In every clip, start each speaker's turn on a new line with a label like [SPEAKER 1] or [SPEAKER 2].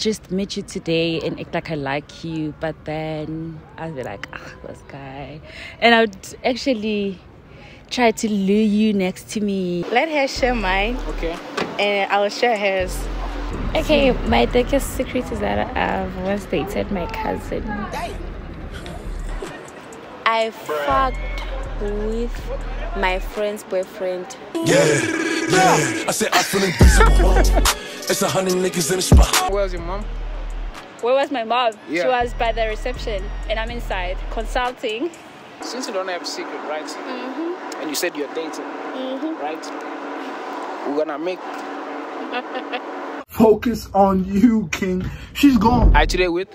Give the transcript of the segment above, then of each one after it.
[SPEAKER 1] just meet you today and act like I like you, but then I'll be like, ah, this guy. And I would actually try to lure you next to me.
[SPEAKER 2] Let her share mine,
[SPEAKER 3] Okay.
[SPEAKER 2] and I will share hers.
[SPEAKER 4] Okay, my biggest secret is that I've once dated my cousin.
[SPEAKER 2] I fucked with my friend's boyfriend.
[SPEAKER 5] Yeah, yeah. I said I feel invisible. It's a hundred niggas in the spot.
[SPEAKER 3] Where's your mom?
[SPEAKER 6] Where was my mom?
[SPEAKER 3] Yeah.
[SPEAKER 6] She was by the reception, and I'm inside consulting.
[SPEAKER 3] Since you don't have a secret, right? Mm-hmm. And you said you're dating, right? We're gonna make.
[SPEAKER 7] Focus on you, King. She's gone.
[SPEAKER 3] I today with.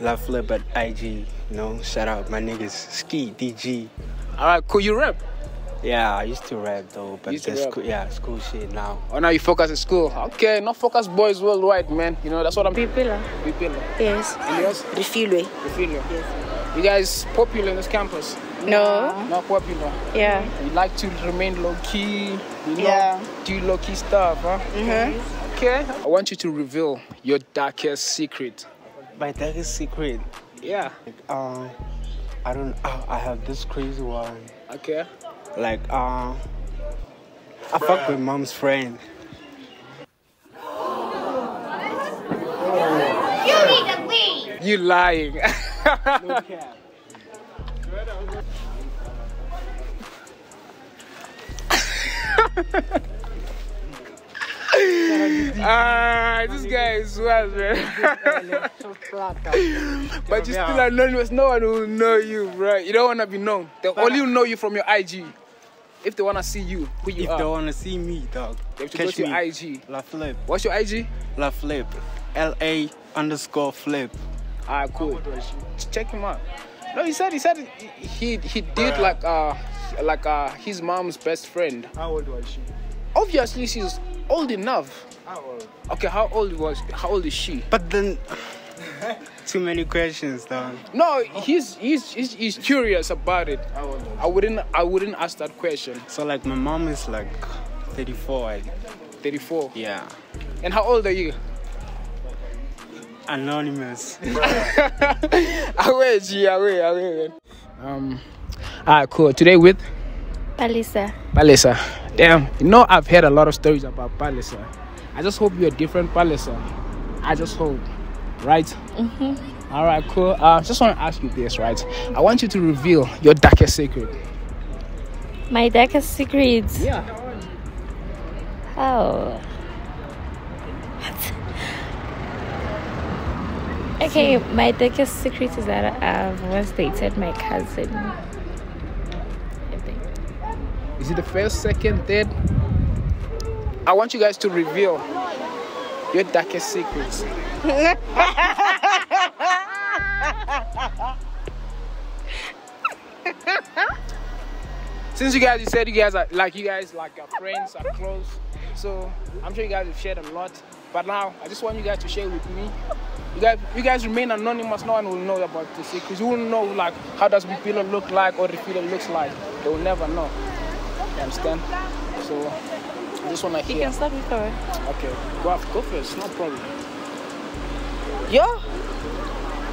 [SPEAKER 8] La Flip at IG, you know, shout out my niggas, Ski, DG.
[SPEAKER 3] All right, cool. You rap.
[SPEAKER 8] Yeah, I used to rap though, but
[SPEAKER 3] Used to rap.
[SPEAKER 8] cool, yeah, school shit now.
[SPEAKER 3] Oh, now you focus in school. Okay, not focus boys worldwide, man. You know that's what I'm.
[SPEAKER 2] Pipila.
[SPEAKER 3] People.
[SPEAKER 2] Yes.
[SPEAKER 3] And yours?
[SPEAKER 2] Refilwe.
[SPEAKER 3] You feel it? Yes. You guys popular in this campus?
[SPEAKER 2] No.
[SPEAKER 3] Not popular.
[SPEAKER 2] Yeah.
[SPEAKER 3] You like to remain low key. You know,
[SPEAKER 2] Yeah.
[SPEAKER 3] do low key stuff, huh?
[SPEAKER 2] Mm-hmm.
[SPEAKER 3] Okay. I want you to reveal your darkest secret.
[SPEAKER 8] My darkest secret,
[SPEAKER 3] Yeah.
[SPEAKER 8] like, uh, I don't, uh, I have this crazy one.
[SPEAKER 3] Okay.
[SPEAKER 8] Like, uh, I fuck with mom's friend.
[SPEAKER 3] You lying. Ah, this guy is wild, man. but you're still anonymous. No one will know you, bro. You don't wanna be known. They only know you from your IG. If they wanna see you, who you
[SPEAKER 8] If
[SPEAKER 3] are,
[SPEAKER 8] they wanna see me, dog,
[SPEAKER 3] they have to go
[SPEAKER 8] catch
[SPEAKER 3] to your
[SPEAKER 8] me.
[SPEAKER 3] IG.
[SPEAKER 8] La Flip,
[SPEAKER 3] What's your IG?
[SPEAKER 8] La Flip, L A underscore Flip.
[SPEAKER 3] Alright, cool. Check him out. No, he said he said he he did like uh like uh his mom's best friend.
[SPEAKER 7] How old was she?
[SPEAKER 3] Obviously, she's old enough.
[SPEAKER 7] How old?
[SPEAKER 3] Okay, how old was how old is she?
[SPEAKER 8] But then, too many questions, though.
[SPEAKER 3] No, he's he's he's, he's curious about it.
[SPEAKER 7] How
[SPEAKER 3] I wouldn't I wouldn't ask that question.
[SPEAKER 8] So like, my mom is like 34. I,
[SPEAKER 3] 34.
[SPEAKER 8] Yeah.
[SPEAKER 3] And how old are you?
[SPEAKER 8] Anonymous.
[SPEAKER 3] Away, G, away, away. Um, alright, cool. Today with
[SPEAKER 4] Palisa.
[SPEAKER 3] Palisa. Damn, you know I've heard a lot of stories about Palisa. I just hope you're a different Palisa. I just hope, right? Mm-hmm. All right, cool. Uh, just want to ask you this, right? I want you to reveal your darkest secret.
[SPEAKER 4] My darkest secrets.
[SPEAKER 3] Yeah.
[SPEAKER 4] Oh. Okay, my darkest secret is that I've once dated my cousin.
[SPEAKER 3] Is it the first, second, third? I want you guys to reveal your darkest secrets. Since you guys, you said you guys are like you guys like are friends, are close. So I'm sure you guys have shared a lot. But now I just want you guys to share with me. You guys, you guys remain anonymous. No one will know about the secrets. You won't know like how does Bipilo look like or the Refilo looks like. They will never know. You understand? So I just wanna
[SPEAKER 2] You
[SPEAKER 3] hear.
[SPEAKER 2] can start with her.
[SPEAKER 3] Okay, go, off- go first. No problem.
[SPEAKER 2] Yo.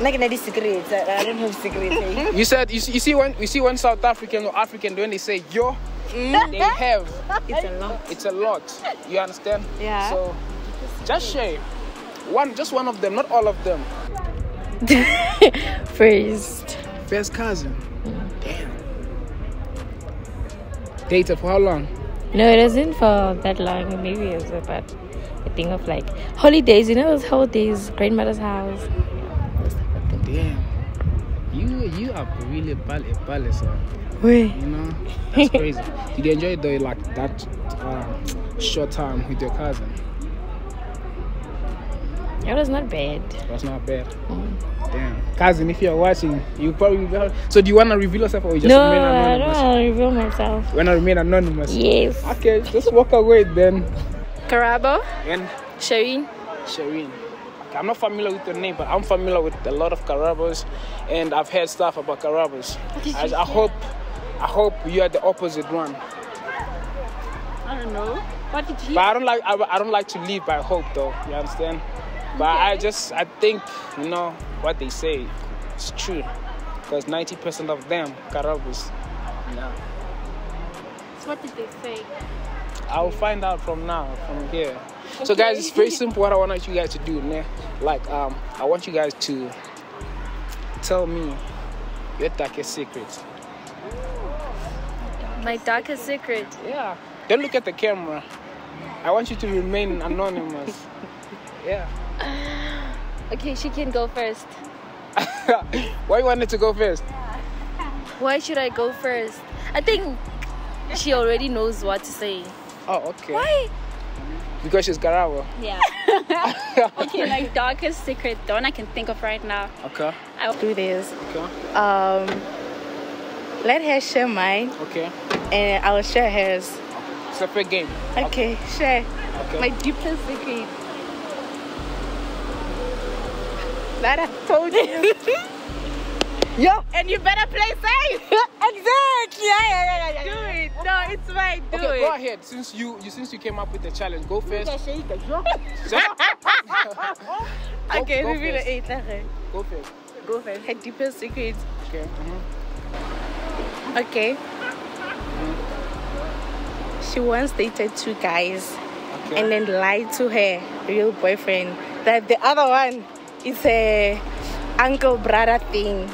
[SPEAKER 2] Like any secrets. I I don't have secrets. eh?
[SPEAKER 3] You said you see, you see when you see when South African or African when they say yo, they have
[SPEAKER 2] It's a lot.
[SPEAKER 3] it's a lot. You understand?
[SPEAKER 2] Yeah.
[SPEAKER 3] So just share one, just one of them, not all of them.
[SPEAKER 4] First,
[SPEAKER 3] First cousin. Damn. Dated for how long?
[SPEAKER 4] No, it wasn't for that long. Maybe it was about a thing of like holidays. You know those holidays, grandmother's house. Yeah, those type of thing.
[SPEAKER 3] Damn. You you are really a bal- a.
[SPEAKER 4] Wait.
[SPEAKER 3] You know, that's crazy. Did you enjoy the like that uh, short time with your cousin?
[SPEAKER 4] It was not bad.
[SPEAKER 3] That's not bad. Mm. Damn. Cousin, if you're watching, you probably will- So do you wanna reveal yourself or you just
[SPEAKER 4] no,
[SPEAKER 3] remain
[SPEAKER 4] I don't want to reveal myself.
[SPEAKER 3] You wanna remain anonymous?
[SPEAKER 4] Yes.
[SPEAKER 3] Okay, just walk away then.
[SPEAKER 6] Karabo,
[SPEAKER 3] And
[SPEAKER 6] Shireen.
[SPEAKER 3] Shireen. Okay, I'm not familiar with your name, but I'm familiar with a lot of Karabos, and I've heard stuff about Karabos. I, I hope, I hope you are the opposite one.
[SPEAKER 6] I don't know. What did he?
[SPEAKER 3] But I don't like, I, I don't like to lead by hope, though. You understand? But I just, I think, you know, what they say is true. Because 90% of them, Karabos, no.
[SPEAKER 6] So what did they say?
[SPEAKER 3] I'll find out from now, from here. So, guys, it's very simple. What I want you guys to do, ne? like, um, I want you guys to tell me your darkest secret.
[SPEAKER 4] My darkest secret.
[SPEAKER 3] Yeah. Don't look at the camera. I want you to remain anonymous. yeah.
[SPEAKER 4] Okay, she can go first.
[SPEAKER 3] Why you wanted to go first?
[SPEAKER 4] Why should I go first? I think she already knows what to say.
[SPEAKER 3] Oh, okay.
[SPEAKER 4] Why?
[SPEAKER 3] Because she's Garawa.
[SPEAKER 6] Yeah. okay, my darkest secret, the one I can think of right now.
[SPEAKER 3] Okay.
[SPEAKER 6] I will
[SPEAKER 2] Do this.
[SPEAKER 3] Okay.
[SPEAKER 2] Um, let her share mine,
[SPEAKER 3] Okay.
[SPEAKER 2] and I'll share hers.
[SPEAKER 3] Separate game.
[SPEAKER 2] Okay, share.
[SPEAKER 3] Okay.
[SPEAKER 2] My deepest secret. That I told you. Yo, and you better play safe. exactly. Yeah, yeah, yeah, yeah. Do it. No, it's fine. Do
[SPEAKER 3] okay,
[SPEAKER 2] it.
[SPEAKER 3] go ahead. Since you, you since you came up with the challenge, go first.
[SPEAKER 2] Okay,
[SPEAKER 3] go
[SPEAKER 2] reveal
[SPEAKER 3] first.
[SPEAKER 2] it. Okay.
[SPEAKER 3] Go first.
[SPEAKER 2] Go first. Her deepest secret.
[SPEAKER 3] Okay. mhm.
[SPEAKER 2] Okay. She once dated two guys
[SPEAKER 3] Okay.
[SPEAKER 2] and then lied to her real boyfriend that the other one is a uncle brother thing.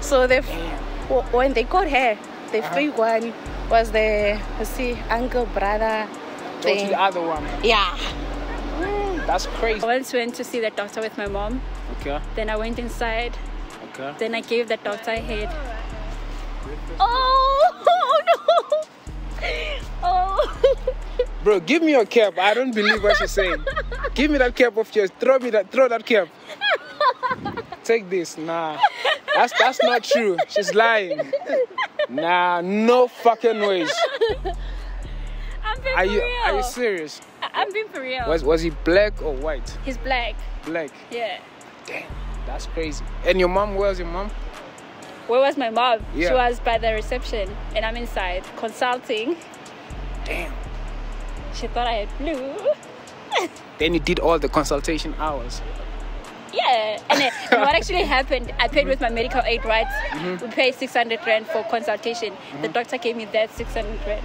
[SPEAKER 2] So they, when they got her, the uh-huh. fake one was the see uncle brother
[SPEAKER 3] Go to
[SPEAKER 2] thing.
[SPEAKER 3] the other one.
[SPEAKER 2] Yeah.
[SPEAKER 3] That's crazy.
[SPEAKER 6] I once went to see the doctor with my mom.
[SPEAKER 3] Okay.
[SPEAKER 6] Then I went inside.
[SPEAKER 3] Okay.
[SPEAKER 6] Then I gave the doctor a head. Oh, oh no! Oh.
[SPEAKER 3] Bro, give me your cap. I don't believe what she's saying. give me that cap off yours. Throw me that. Throw that cap. Take this. Nah. That's that's not true. She's lying. Nah, no fucking ways.
[SPEAKER 6] I'm being
[SPEAKER 3] Are
[SPEAKER 6] for
[SPEAKER 3] you
[SPEAKER 6] real.
[SPEAKER 3] are you serious?
[SPEAKER 6] I- I'm being for real.
[SPEAKER 3] Was was he black or white?
[SPEAKER 6] He's black.
[SPEAKER 3] Black.
[SPEAKER 6] Yeah.
[SPEAKER 3] Damn, that's crazy. And your mom? Where's your mom?
[SPEAKER 6] Where was my mom?
[SPEAKER 3] Yeah.
[SPEAKER 6] She was by the reception, and I'm inside consulting.
[SPEAKER 3] Damn.
[SPEAKER 6] She thought I had flu.
[SPEAKER 3] Then you did all the consultation hours.
[SPEAKER 6] Yeah, and, then, what actually happened, I paid with my medical aid, right?
[SPEAKER 3] Mm-hmm.
[SPEAKER 6] We paid 600 rand for consultation. The doctor gave me that 600 rand.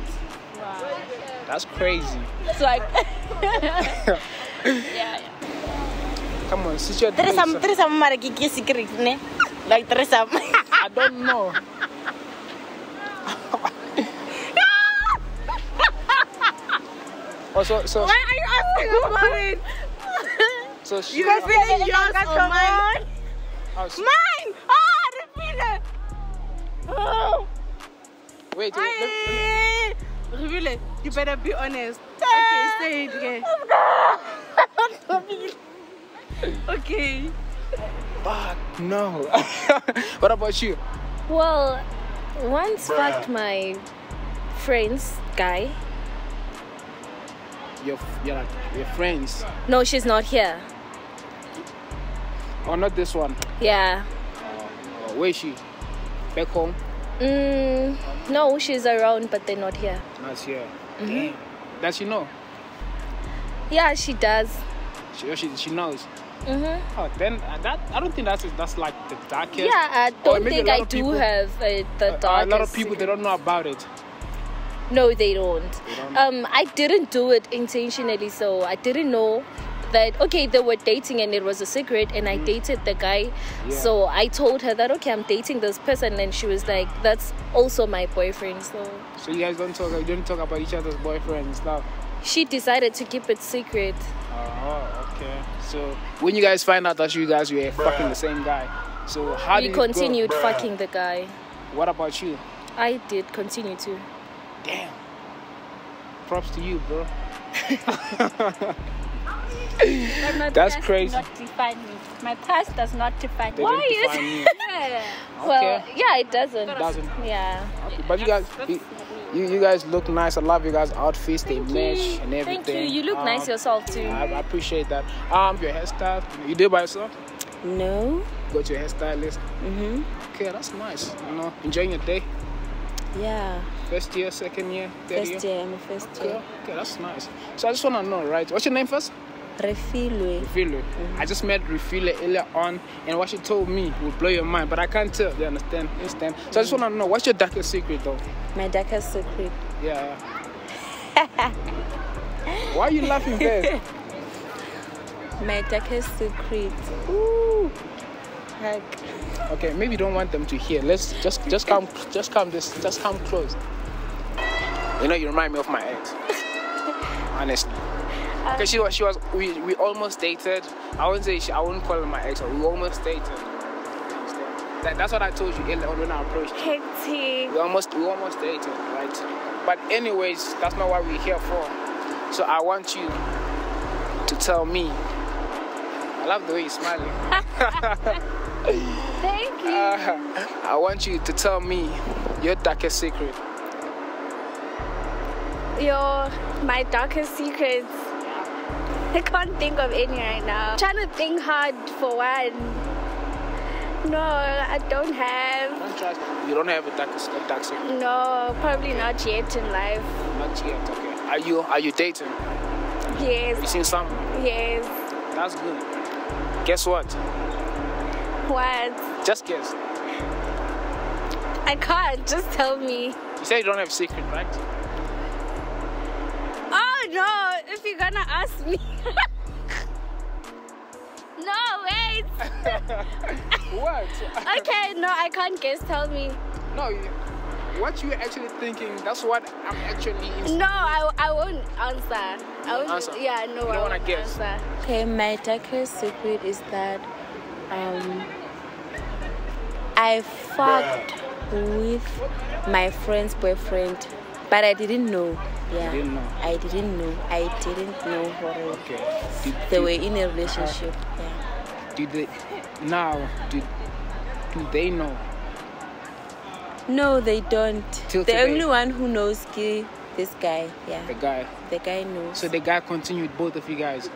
[SPEAKER 6] Wow.
[SPEAKER 3] That's crazy.
[SPEAKER 6] So I. yeah, yeah.
[SPEAKER 3] Come on, sit your
[SPEAKER 2] There is some there is some mariki secret, ne? Like there is some
[SPEAKER 3] I don't know. Oh, so so
[SPEAKER 2] Why are you asking about it?
[SPEAKER 3] so she.
[SPEAKER 2] You guys feeling yours or mine?
[SPEAKER 3] oh, she-
[SPEAKER 2] Mine! Ah, reveal it! Oh.
[SPEAKER 3] wait, wait, let, let,
[SPEAKER 2] Reveal it. You better be honest. Okay, say it again. okay.
[SPEAKER 3] fuck no. what about you?
[SPEAKER 4] Well, once fucked my friend's guy.
[SPEAKER 3] Your your like your friends.
[SPEAKER 4] No, she's not here.
[SPEAKER 3] Oh, not this one.
[SPEAKER 4] Yeah.
[SPEAKER 3] Oh, where is she? Back home?
[SPEAKER 4] Mm, no, she's around, but they're not here.
[SPEAKER 3] Not here. Damn. Does she know?
[SPEAKER 4] Yeah, she does.
[SPEAKER 3] She she, she knows.
[SPEAKER 4] Mm-hmm.
[SPEAKER 3] Oh, then uh, that I don't think that's that's like the darkest.
[SPEAKER 4] Yeah, I don't think I do have uh, the
[SPEAKER 3] Uh, a lot of people they don't know about it.
[SPEAKER 4] No, they don't.
[SPEAKER 3] don't.
[SPEAKER 4] Um, I didn't do it intentionally, so I didn't know that. Okay, they were dating and it was a secret, and I dated the guy.
[SPEAKER 3] Yeah.
[SPEAKER 4] So I told her that okay, I'm dating this person, and she was like, "That's also my boyfriend." So
[SPEAKER 3] So you guys don't talk. You don't talk about each other's boyfriends and stuff.
[SPEAKER 4] she decided to keep it secret.
[SPEAKER 3] Oh, okay. So when you guys find out that you guys were fucking the same guy, so how
[SPEAKER 4] we
[SPEAKER 3] did it go?
[SPEAKER 4] continued fucking the guy.
[SPEAKER 3] What about you?
[SPEAKER 4] I did continue to.
[SPEAKER 3] Damn. Props to you, bro.
[SPEAKER 6] But my
[SPEAKER 3] That's
[SPEAKER 6] past
[SPEAKER 3] crazy.
[SPEAKER 6] Does not define me. My past does not define me.
[SPEAKER 3] They don't define you.
[SPEAKER 6] Yeah.
[SPEAKER 4] Well, yeah, it doesn't.
[SPEAKER 3] Doesn't.
[SPEAKER 4] Yeah.
[SPEAKER 3] Okay, But you guys, you, you, you guys look nice. I love you guys' outfits. They match and everything.
[SPEAKER 4] Thank you. You look
[SPEAKER 3] Um,
[SPEAKER 4] nice yourself too.
[SPEAKER 3] I, I appreciate that. Um, your hairstyle. You did by yourself?
[SPEAKER 2] No.
[SPEAKER 3] Go to your hairstylist.
[SPEAKER 2] Mm-hmm.
[SPEAKER 3] Okay, that's nice. You know, enjoying your day.
[SPEAKER 2] Yeah.
[SPEAKER 3] First year, second year, third
[SPEAKER 2] First year, I'm a first
[SPEAKER 3] Okay,
[SPEAKER 2] year.
[SPEAKER 3] okay, that's nice. So I just wanna know, right? What's your name first?
[SPEAKER 4] Refilwe.
[SPEAKER 3] Refile. Mm-hmm. I just met Refile earlier on, and what she told me will blow your mind, but I can't tell. You understand? Understand? So I just want to know what's your darkest secret, though?
[SPEAKER 4] My darkest secret.
[SPEAKER 3] Yeah. Why are you laughing, babe?
[SPEAKER 4] My darkest secret. Ooh. Heck.
[SPEAKER 3] Okay, maybe you don't want them to hear. Let's just just come just come this just come close. You know, you remind me of my ex. Honestly. Because she was she was we, we almost dated. I wouldn't say she, I wouldn't call her my ex, but we almost dated. That, that's what I told you earlier on when I approached you.
[SPEAKER 4] Hectic.
[SPEAKER 3] We almost we almost dated, right? But anyways, that's not what we're here for. So I want you to tell me. I love the way you're smiling.
[SPEAKER 4] Thank you.
[SPEAKER 3] Uh, I want you to tell me your darkest secret.
[SPEAKER 6] Your my darkest secrets. I can't think of any right now. I'm trying to think hard for one. No, I don't have.
[SPEAKER 3] Don't trust. You don't have a darkest a dark secret.
[SPEAKER 6] No, probably not yet in life.
[SPEAKER 3] Not yet. Okay. Are you are you dating?
[SPEAKER 6] Yes.
[SPEAKER 3] You seen someone?
[SPEAKER 6] yes.
[SPEAKER 3] That's good. Guess what?
[SPEAKER 6] What?
[SPEAKER 3] Just guess.
[SPEAKER 6] I can't. Just tell me.
[SPEAKER 3] You say you don't have a secret, right?
[SPEAKER 6] No! If you're gonna ask me. no, wait.
[SPEAKER 3] what?
[SPEAKER 6] Okay, no, I can't guess. Tell me.
[SPEAKER 3] no. What you're actually thinking? That's what I'm actually.
[SPEAKER 6] No, I, I won't answer. I won't.
[SPEAKER 3] Answer.
[SPEAKER 6] Yeah, no,
[SPEAKER 3] You
[SPEAKER 6] I
[SPEAKER 3] don't wanna
[SPEAKER 6] won't
[SPEAKER 3] guess.
[SPEAKER 6] answer.
[SPEAKER 4] Okay, my darkest secret is that um, I fucked with my friend's boyfriend, but I didn't know. Yeah,
[SPEAKER 3] didn't know.
[SPEAKER 4] I didn't know. I didn't know what
[SPEAKER 3] Okay. Did,
[SPEAKER 4] they
[SPEAKER 3] did-
[SPEAKER 4] were in a relationship. Uh, yeah.
[SPEAKER 3] Do they now? did do they know?
[SPEAKER 4] No, they don't.
[SPEAKER 3] Till
[SPEAKER 4] the
[SPEAKER 3] today.
[SPEAKER 4] only one who knows ki- this guy. Yeah,
[SPEAKER 3] The guy.
[SPEAKER 4] the guy knows.
[SPEAKER 3] So the guy continued both of you guys.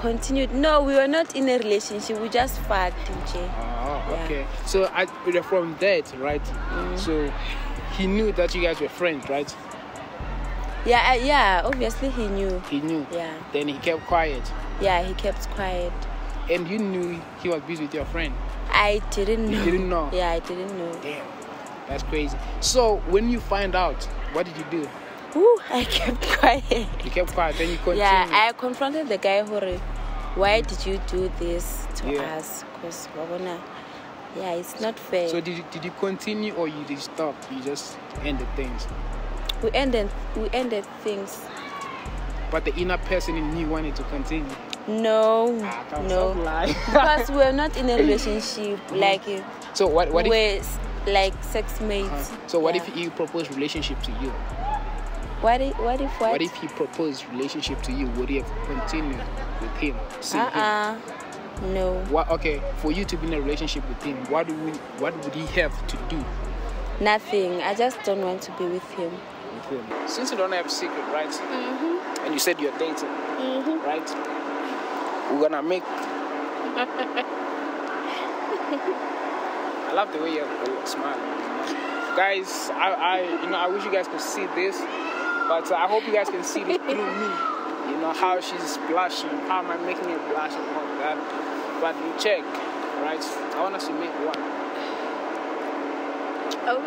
[SPEAKER 4] continued. No, we were not in a relationship. We just fucked, DJ.
[SPEAKER 3] Oh, ah,
[SPEAKER 4] Yeah.
[SPEAKER 3] okay. So I, from that, right? Mm. So he knew that you guys were friends, right?
[SPEAKER 4] Yeah, I, yeah. Obviously, he knew.
[SPEAKER 3] He knew.
[SPEAKER 4] Yeah,
[SPEAKER 3] Then he kept quiet,
[SPEAKER 4] yeah. He kept quiet.
[SPEAKER 3] and you knew he was busy with your friend.
[SPEAKER 4] I didn't know.
[SPEAKER 3] You didn't know.
[SPEAKER 4] Yeah, I didn't know.
[SPEAKER 3] Damn, that's crazy. So when you find out, what did you do?
[SPEAKER 4] Ooh, I kept quiet.
[SPEAKER 3] You kept quiet, then you continued.
[SPEAKER 4] Yeah, I confronted the guy who, why mm. did you do this to
[SPEAKER 3] Yeah.
[SPEAKER 4] us? Because Wabona, yeah, it's not fair.
[SPEAKER 3] So did you, did you continue or you did stop? You just ended things.
[SPEAKER 4] We ended, we ended things.
[SPEAKER 3] But the inner person in me wanted to continue.
[SPEAKER 4] No,
[SPEAKER 3] Ah,
[SPEAKER 4] no, because we're not in a relationship. Like uh,
[SPEAKER 3] so what? What if?
[SPEAKER 4] we're s- like sex mates.
[SPEAKER 3] So what
[SPEAKER 4] Yeah.
[SPEAKER 3] if he proposed relationship to you?
[SPEAKER 4] What if? What if? What?
[SPEAKER 3] What if he proposed relationship to you? Would you have continued with him? See
[SPEAKER 4] Uh
[SPEAKER 3] him?
[SPEAKER 4] uh No.
[SPEAKER 3] What? Okay, for you to be in a relationship with him, what do we, What would he have to do
[SPEAKER 4] Nothing. I just don't want to be with him.
[SPEAKER 3] Him? Since you don't have a secret, right? Mm-hmm. And you said you're dating,
[SPEAKER 6] Mm-hmm.
[SPEAKER 3] right? We're gonna make. I love the way you're, smiling. Guys, I, I, you know, I wish you guys could see this, but I hope you guys can see this through me. You know how she's blushing, how am I making her blush and all that. But you check, right? I want us to make one.
[SPEAKER 6] Oh,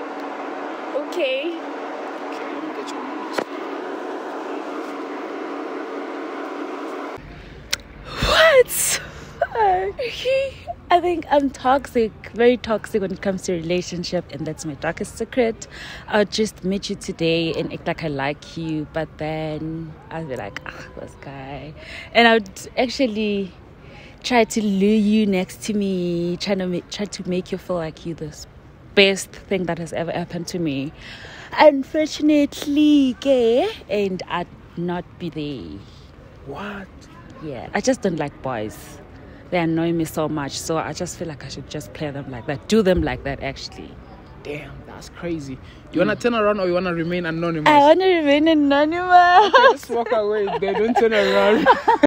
[SPEAKER 6] okay.
[SPEAKER 3] Okay, let me get your numbers.
[SPEAKER 1] What? I think I'm toxic, very toxic when it comes to relationship, and that's my darkest secret. I'll just meet you today and act like I like you, but then I'll be like, ah, this guy, and I would actually try to lure you next to me, trying to make, try to make you feel like you're the best thing that has ever happened to me. Unfortunately, gay, and I'd not be there.
[SPEAKER 3] What?
[SPEAKER 1] Yeah, I just don't like boys. They annoy me so much, so I just feel like I should just play them like that, do them like that. Actually,
[SPEAKER 3] Damn, that's crazy. You wanna turn around or you wanna remain anonymous?
[SPEAKER 1] I want to remain anonymous.
[SPEAKER 3] Just walk away. They don't turn around.